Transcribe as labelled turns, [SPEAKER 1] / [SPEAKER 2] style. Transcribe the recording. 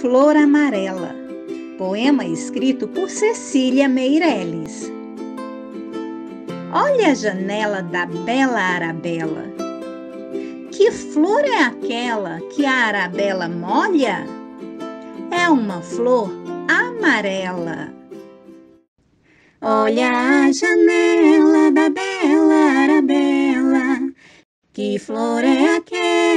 [SPEAKER 1] Flor Amarela, poema escrito por Cecília Meireles. Olha a janela da bela Arabella. Que flor é aquela que a Arabella molha? É uma flor amarela.
[SPEAKER 2] Olha a janela da bela Arabella. Que flor é aquela?